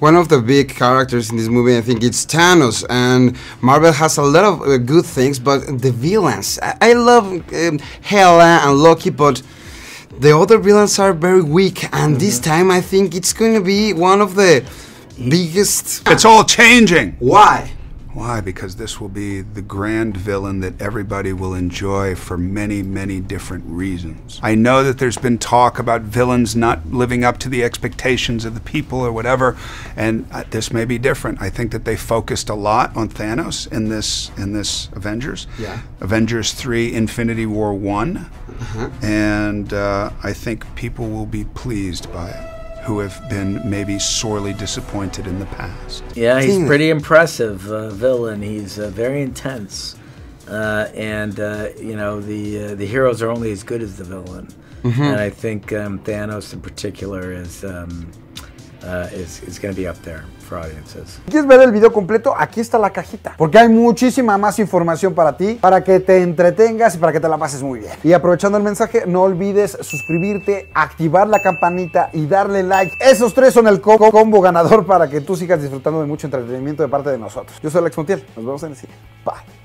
One of the big characters in this movie, I think, it's Thanos, and Marvel has a lot of uh, good things, but the villains, I, I love um, Hela and Loki, but the other villains are very weak, and this time I think it's going to be one of the biggest. It's all changing. Why? Why? Because this will be the grand villain that everybody will enjoy for many, many different reasons. I know that there's been talk about villains not living up to the expectations of the people or whatever, and uh, this may be different. I think that they focused a lot on Thanos in this in this Avengers. Yeah. Avengers three, Infinity War one, and uh, I think people will be pleased by it. Who have been maybe sorely disappointed in the past. Yeah, he's Damn. pretty impressive uh, villain. He's uh, very intense, uh, and uh, you know the uh, the heroes are only as good as the villain. And I think um, Thanos in particular is um, uh, going to be up there for audiences. Quieres ver el video completo, aquí está la cajita. Porque hay muchísima más información para ti, para que te entretengas y para que te la pases muy bien. Y aprovechando el mensaje, no olvides suscribirte, activar la campanita y darle like. Esos tres son el co- combo ganador para que tú sigas disfrutando de mucho entretenimiento de parte de nosotros. Yo soy Alex Montiel. Nos vemos en el siguiente. Bye.